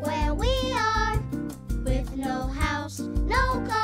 where we are. With no house, no car.